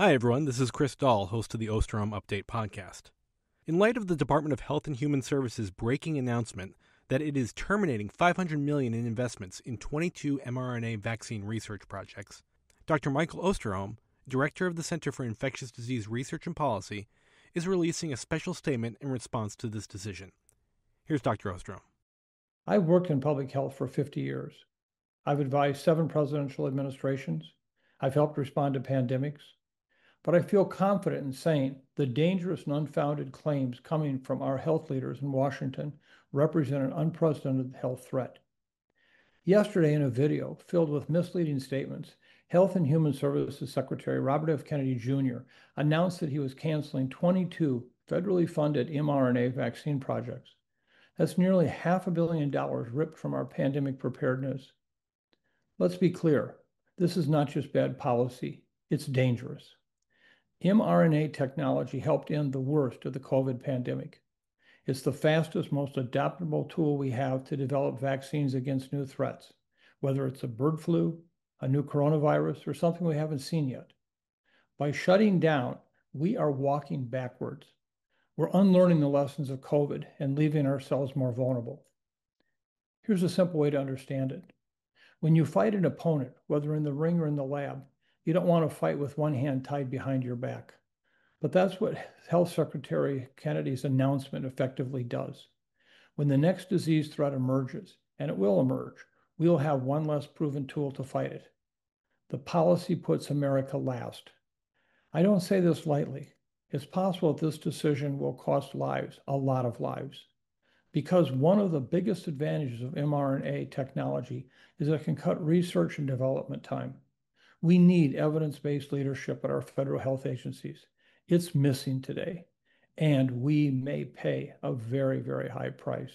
Hi, everyone. This is Chris Dall, host of the Osterholm Update podcast. In light of the Department of Health and Human Services breaking announcement that it is terminating 500 million in investments in 22 mRNA vaccine research projects, Dr. Michael Osterholm, director of the Center for Infectious Disease Research and Policy, is releasing a special statement in response to this decision. Here's Dr. Osterholm. I've worked in public health for 50 years. I've advised seven presidential administrations. I've helped respond to pandemics but I feel confident in saying the dangerous and unfounded claims coming from our health leaders in Washington represent an unprecedented health threat. Yesterday, in a video filled with misleading statements, Health and Human Services Secretary Robert F. Kennedy Jr. announced that he was canceling 22 federally funded mRNA vaccine projects. That's nearly half a billion dollars ripped from our pandemic preparedness. Let's be clear this is not just bad policy, it's dangerous mRNA technology helped end the worst of the COVID pandemic. It's the fastest, most adaptable tool we have to develop vaccines against new threats, whether it's a bird flu, a new coronavirus, or something we haven't seen yet. By shutting down, we are walking backwards. We're unlearning the lessons of COVID and leaving ourselves more vulnerable. Here's a simple way to understand it. When you fight an opponent, whether in the ring or in the lab, you don't want to fight with one hand tied behind your back. But that's what Health Secretary Kennedy's announcement effectively does. When the next disease threat emerges, and it will emerge, we'll have one less proven tool to fight it. The policy puts America last. I don't say this lightly. It's possible that this decision will cost lives, a lot of lives. Because one of the biggest advantages of mRNA technology is it can cut research and development time. We need evidence based leadership at our federal health agencies. It's missing today, and we may pay a very, very high price.